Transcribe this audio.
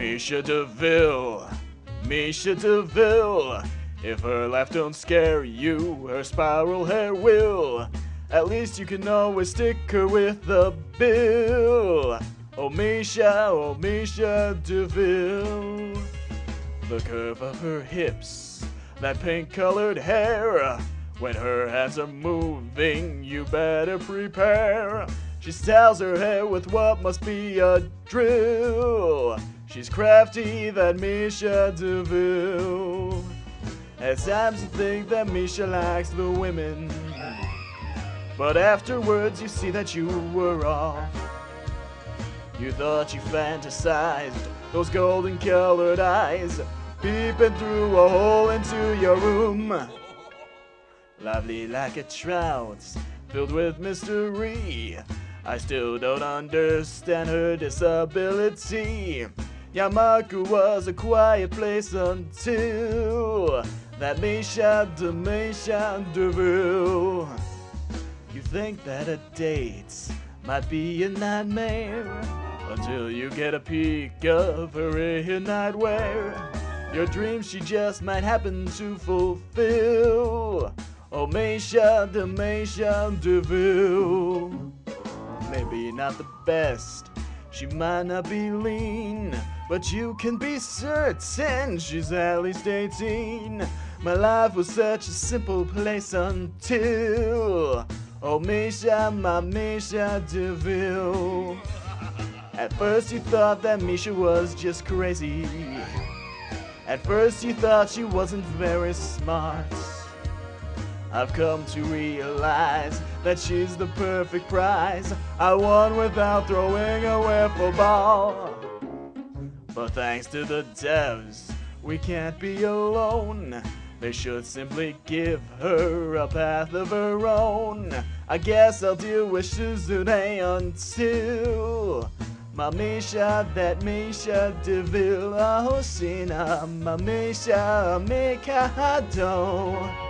Misha De Vil, Misha De Vil. If her laugh don't scare you, her spiral hair will. At least you can always stick her with the bill. Oh Misha, oh Misha De Vil. The curve of her hips, that pink colored hair. When her hands are moving, you better prepare. She styles her hair with what must be a drill. She's crafty, that Misha De Vil. At times you think that Misha likes the women. But afterwards you see that you were off. You thought you fantasized those golden colored eyes peeping through a hole into your room. Lovely like a trout, filled with mystery. I still don't understand her disability. Yamaku was a quiet place until that Misha de Misha De Vil. You think that a date might be a nightmare until you get a peek of her in nightwear. Your dreams she just might happen to fulfill. Oh, Misha de Misha De Vil. Maybe not the best, she might not be lean, but you can be certain she's at least 18. My life was such a simple place until. Oh, Misha, my Misha De Vil. At first you thought that Misha was just crazy. At first you thought she wasn't very smart. I've come to realize that she's the perfect prize. I won without throwing a wiffle ball. But thanks to the devs, we can't be alone. They should simply give her a path of her own. I guess I'll deal with Shizune until my Misha, that Misha De Vil, oh, Shina, my Misha, Mikado.